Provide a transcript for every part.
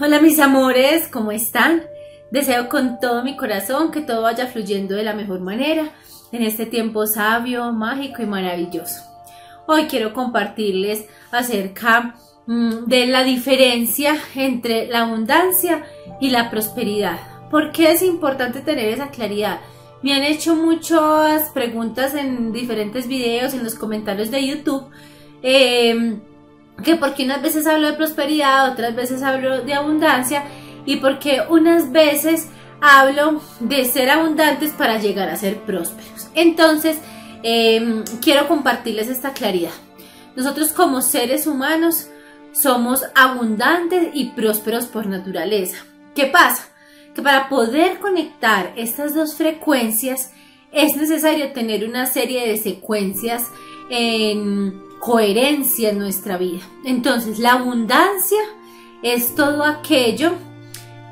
Hola mis amores, ¿cómo están? Deseo con todo mi corazón que todo vaya fluyendo de la mejor manera en este tiempo sabio, mágico y maravilloso. Hoy quiero compartirles acerca mm, de la diferencia entre la abundancia y la prosperidad. ¿Por qué es importante tener esa claridad? Me han hecho muchas preguntas en diferentes videos, en los comentarios de YouTube. Eh, que porque unas veces hablo de prosperidad, otras veces hablo de abundancia y porque unas veces hablo de ser abundantes para llegar a ser prósperos. Entonces, em, quiero compartirles esta claridad. Nosotros como seres humanos somos abundantes y prósperos por naturaleza. ¿Qué pasa? Que para poder conectar estas dos frecuencias es necesario tener una serie de secuencias en coherencia en nuestra vida. Entonces, la abundancia es todo aquello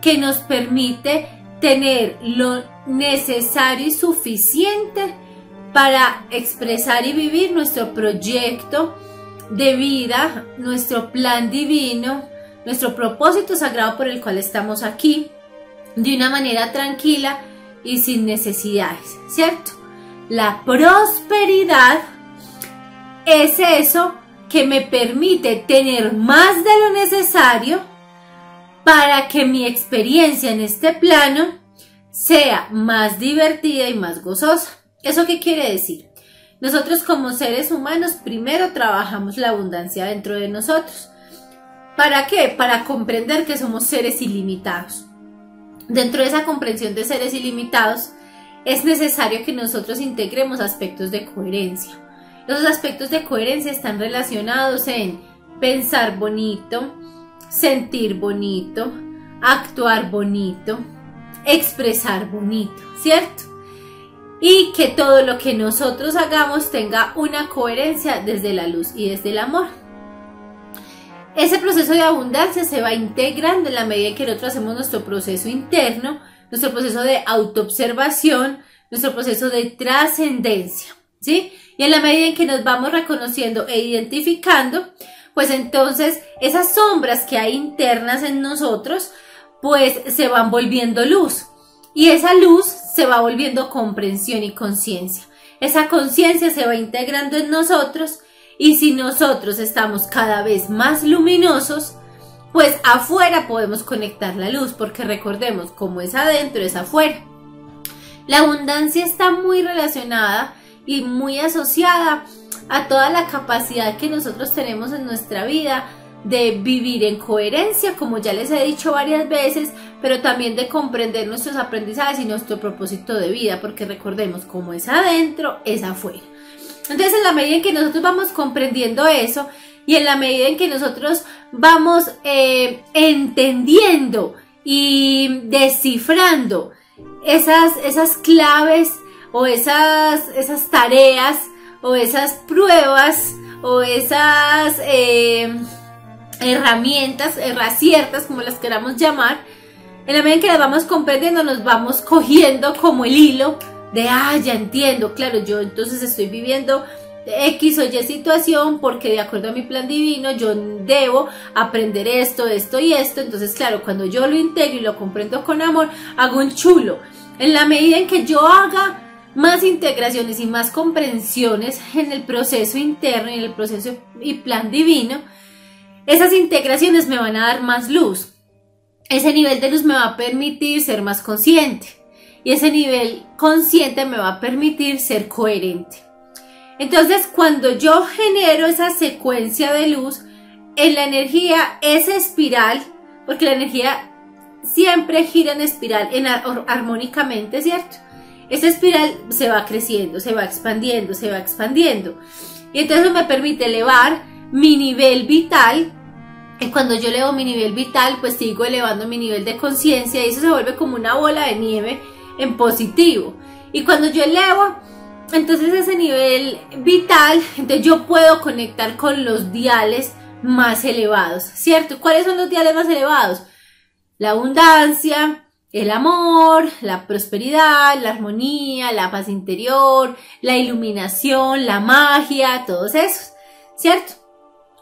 que nos permite tener lo necesario y suficiente para expresar y vivir nuestro proyecto de vida, nuestro plan divino, nuestro propósito sagrado por el cual estamos aquí, de una manera tranquila y sin necesidades, ¿cierto? La prosperidad es eso que me permite tener más de lo necesario para que mi experiencia en este plano sea más divertida y más gozosa. ¿Eso qué quiere decir? Nosotros como seres humanos primero trabajamos la abundancia dentro de nosotros. ¿Para qué? Para comprender que somos seres ilimitados. Dentro de esa comprensión de seres ilimitados es necesario que nosotros integremos aspectos de coherencia. Los aspectos de coherencia están relacionados en pensar bonito, sentir bonito, actuar bonito, expresar bonito, ¿cierto? Y que todo lo que nosotros hagamos tenga una coherencia desde la luz y desde el amor. Ese proceso de abundancia se va integrando en la medida que nosotros hacemos nuestro proceso interno, nuestro proceso de autoobservación, nuestro proceso de trascendencia, ¿sí? Y en la medida en que nos vamos reconociendo e identificando, pues entonces esas sombras que hay internas en nosotros, pues se van volviendo luz. Y esa luz se va volviendo comprensión y conciencia. Esa conciencia se va integrando en nosotros y si nosotros estamos cada vez más luminosos, pues afuera podemos conectar la luz, porque recordemos, como es adentro, es afuera. La abundancia está muy relacionada y muy asociada a toda la capacidad que nosotros tenemos en nuestra vida de vivir en coherencia, como ya les he dicho varias veces, pero también de comprender nuestros aprendizajes y nuestro propósito de vida, porque recordemos, como es adentro, es afuera. Entonces, en la medida en que nosotros vamos comprendiendo eso y en la medida en que nosotros vamos eh, entendiendo y descifrando esas, esas claves o esas, esas tareas o esas pruebas o esas eh, herramientas, herraciertas, como las queramos llamar, en la medida en que las vamos comprendiendo, nos vamos cogiendo como el hilo de, ah, ya entiendo, claro, yo entonces estoy viviendo X o Y situación porque de acuerdo a mi plan divino yo debo aprender esto, esto y esto. Entonces, claro, cuando yo lo integro y lo comprendo con amor, hago un chulo. En la medida en que yo haga más integraciones y más comprensiones en el proceso interno y en el proceso y plan divino, esas integraciones me van a dar más luz. Ese nivel de luz me va a permitir ser más consciente y ese nivel consciente me va a permitir ser coherente. Entonces, cuando yo genero esa secuencia de luz, en la energía, esa espiral, porque la energía siempre gira en espiral, en armónicamente, ¿cierto? Esa espiral se va creciendo, se va expandiendo, se va expandiendo. Y entonces me permite elevar mi nivel vital. Y cuando yo elevo mi nivel vital, pues sigo elevando mi nivel de conciencia y eso se vuelve como una bola de nieve en positivo. Y cuando yo elevo, entonces ese nivel vital, entonces yo puedo conectar con los diales más elevados, ¿cierto? ¿Cuáles son los diales más elevados? La abundancia, el amor, la prosperidad, la armonía, la paz interior, la iluminación, la magia, todos esos, ¿cierto?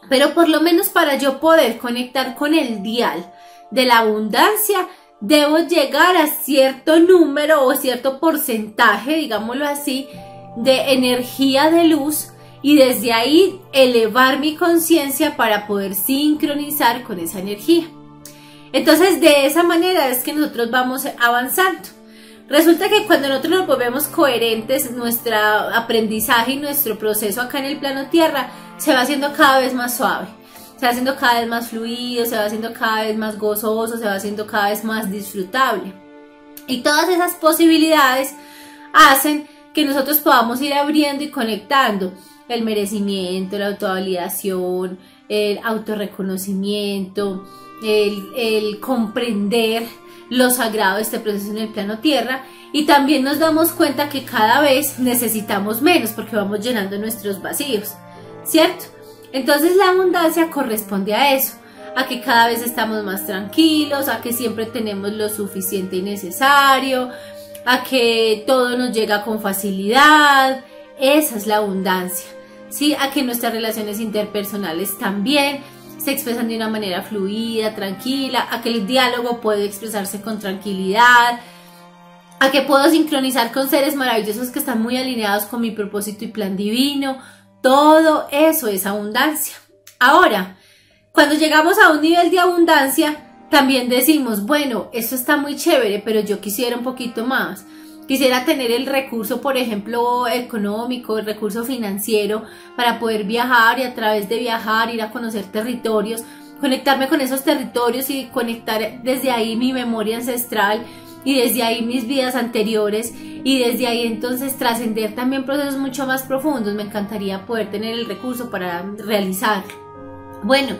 Pero por lo menos para yo poder conectar con el dial de la abundancia, debo llegar a cierto número o cierto porcentaje, digámoslo así, de energía de luz y desde ahí elevar mi conciencia para poder sincronizar con esa energía. Entonces de esa manera es que nosotros vamos avanzando. Resulta que cuando nosotros nos volvemos coherentes, nuestro aprendizaje y nuestro proceso acá en el plano Tierra se va haciendo cada vez más suave, se va haciendo cada vez más fluido, se va haciendo cada vez más gozoso, se va haciendo cada vez más disfrutable. Y todas esas posibilidades hacen que nosotros podamos ir abriendo y conectando el merecimiento, la autovalidación, el autorreconocimiento, el, el comprender lo sagrado de este proceso en el plano tierra. Y también nos damos cuenta que cada vez necesitamos menos porque vamos llenando nuestros vacíos, ¿cierto? Entonces la abundancia corresponde a eso, a que cada vez estamos más tranquilos, a que siempre tenemos lo suficiente y necesario, a que todo nos llega con facilidad, esa es la abundancia, ¿sí? A que nuestras relaciones interpersonales también se expresan de una manera fluida, tranquila, a que el diálogo puede expresarse con tranquilidad, a que puedo sincronizar con seres maravillosos que están muy alineados con mi propósito y plan divino. Todo eso es abundancia. Ahora, cuando llegamos a un nivel de abundancia, también decimos, bueno, esto está muy chévere, pero yo quisiera un poquito más. Quisiera tener el recurso, por ejemplo, económico, el recurso financiero para poder viajar y a través de viajar ir a conocer territorios, conectarme con esos territorios y conectar desde ahí mi memoria ancestral y desde ahí mis vidas anteriores y desde ahí entonces trascender también procesos mucho más profundos. Me encantaría poder tener el recurso para realizarlo. Bueno,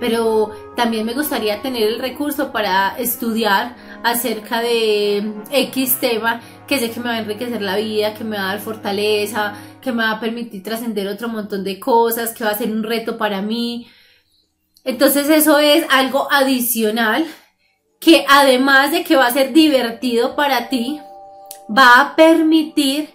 pero también me gustaría tener el recurso para estudiar acerca de X tema que sé que me va a enriquecer la vida, que me va a dar fortaleza, que me va a permitir trascender otro montón de cosas, que va a ser un reto para mí. Entonces eso es algo adicional que además de que va a ser divertido para ti, va a permitir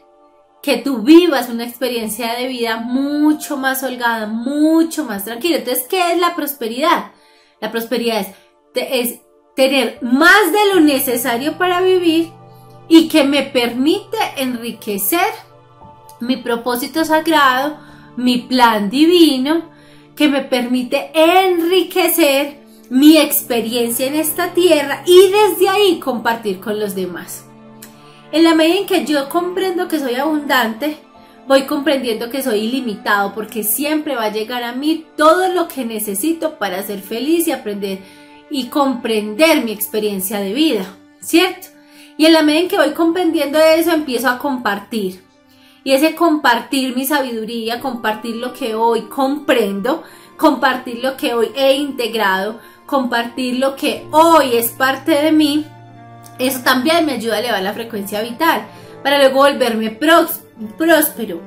que tú vivas una experiencia de vida mucho más holgada, mucho más tranquila. Entonces, ¿qué es la prosperidad? La prosperidad es, es tener más de lo necesario para vivir y que me permite enriquecer mi propósito sagrado, mi plan divino, que me permite enriquecer mi experiencia en esta tierra y desde ahí compartir con los demás. En la medida en que yo comprendo que soy abundante, voy comprendiendo que soy ilimitado porque siempre va a llegar a mí todo lo que necesito para ser feliz y aprender y comprender mi experiencia de vida, ¿cierto? Y en la medida en que voy comprendiendo eso, empiezo a compartir. Y ese compartir mi sabiduría, compartir lo que hoy comprendo, compartir lo que hoy he integrado, compartir lo que hoy es parte de mí, eso también me ayuda a elevar la frecuencia vital para luego volverme próspero.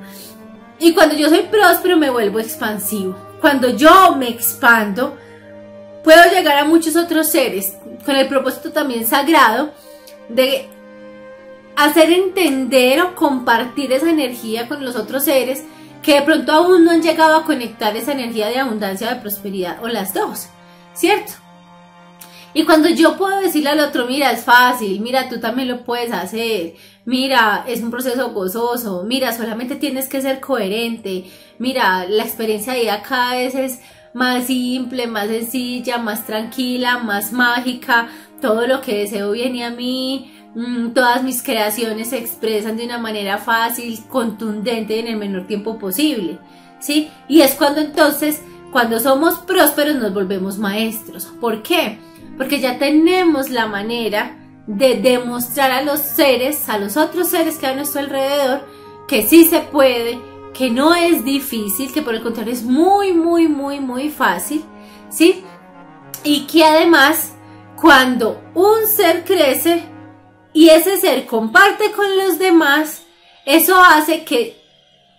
Y cuando yo soy próspero me vuelvo expansivo. Cuando yo me expando, puedo llegar a muchos otros seres con el propósito también sagrado de hacer entender o compartir esa energía con los otros seres que de pronto aún no han llegado a conectar esa energía de abundancia, de prosperidad o las dos, ¿cierto? Y cuando yo puedo decirle al otro, mira, es fácil, mira, tú también lo puedes hacer, mira, es un proceso gozoso, mira, solamente tienes que ser coherente, mira, la experiencia de vida cada vez es más simple, más sencilla, más tranquila, más mágica, todo lo que deseo viene a mí, mm, todas mis creaciones se expresan de una manera fácil, contundente en el menor tiempo posible, ¿sí? Y es cuando entonces, cuando somos prósperos nos volvemos maestros. ¿Por qué? Porque ya tenemos la manera de demostrar a los seres, a los otros seres que hay a nuestro alrededor, que sí se puede, que no es difícil, que por el contrario es muy, muy, muy, muy fácil, ¿sí? Y que además cuando un ser crece y ese ser comparte con los demás, eso hace que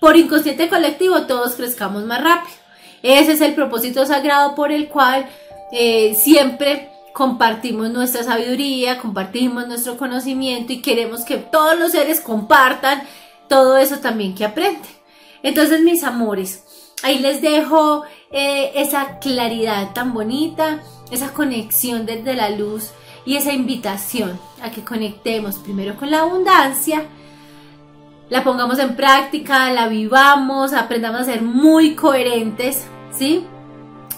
por inconsciente colectivo todos crezcamos más rápido. Ese es el propósito sagrado por el cual eh, siempre compartimos nuestra sabiduría, compartimos nuestro conocimiento y queremos que todos los seres compartan todo eso también que aprenden. Entonces, mis amores, ahí les dejo eh, esa claridad tan bonita, esa conexión desde la luz y esa invitación a que conectemos primero con la abundancia, la pongamos en práctica, la vivamos, aprendamos a ser muy coherentes, ¿sí?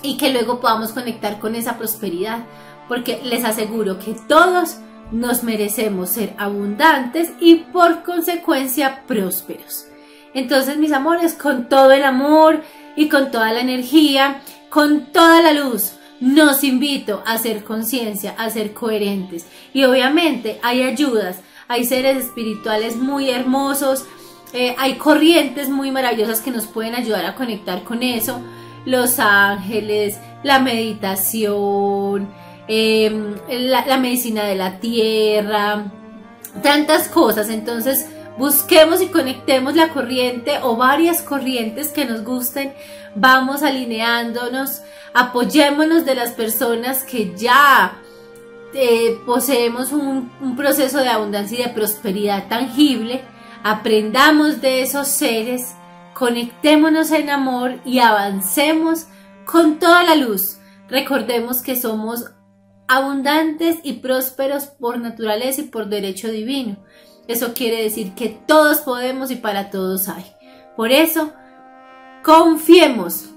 Y que luego podamos conectar con esa prosperidad, porque les aseguro que todos nos merecemos ser abundantes y por consecuencia prósperos. Entonces, mis amores, con todo el amor y con toda la energía, con toda la luz, nos invito a hacer conciencia, a ser coherentes. Y obviamente hay ayudas, hay seres espirituales muy hermosos, eh, hay corrientes muy maravillosas que nos pueden ayudar a conectar con eso. Los ángeles, la meditación, em, la medicina de la tierra, tantas cosas. Entonces, Busquemos y conectemos la corriente o varias corrientes que nos gusten. Vamos alineándonos, apoyémonos de las personas que ya eh, poseemos un, un proceso de abundancia y de prosperidad tangible. Aprendamos de esos seres, conectémonos en amor y avancemos con toda la luz. Recordemos que somos abundantes y prósperos por naturaleza y por derecho divino. Eso quiere decir que todos podemos y para todos hay. Por eso, confiemos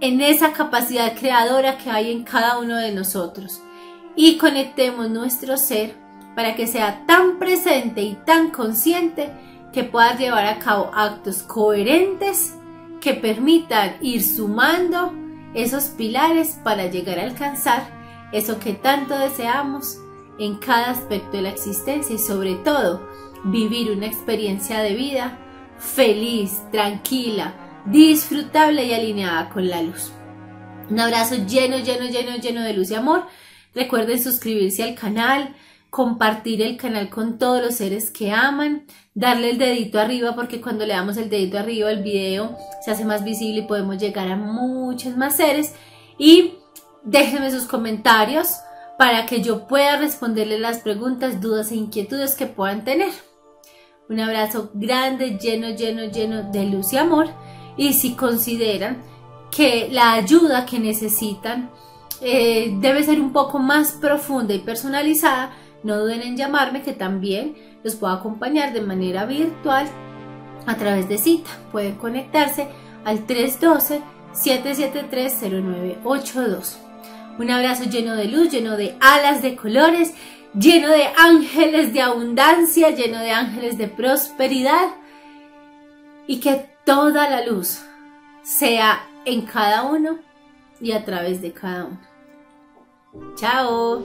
en esa capacidad creadora que hay en cada uno de nosotros y conectemos nuestro ser para que sea tan presente y tan consciente que pueda llevar a cabo actos coherentes que permitan ir sumando esos pilares para llegar a alcanzar eso que tanto deseamos en cada aspecto de la existencia y sobre todo vivir una experiencia de vida feliz, tranquila, disfrutable y alineada con la luz. Un abrazo lleno, lleno, lleno, lleno de luz y amor. Recuerden suscribirse al canal, compartir el canal con todos los seres que aman, darle el dedito arriba porque cuando le damos el dedito arriba el video se hace más visible y podemos llegar a muchos más seres y déjenme sus comentarios para que yo pueda responderles las preguntas, dudas e inquietudes que puedan tener. Un abrazo grande, lleno, lleno, lleno de luz y amor. Y si consideran que la ayuda que necesitan eh, debe ser un poco más profunda y personalizada, no duden en llamarme que también los puedo acompañar de manera virtual a través de cita. Pueden conectarse al 312-773-0982. Un abrazo lleno de luz, lleno de alas de colores lleno de ángeles de abundancia, lleno de ángeles de prosperidad y que toda la luz sea en cada uno y a través de cada uno. Chao.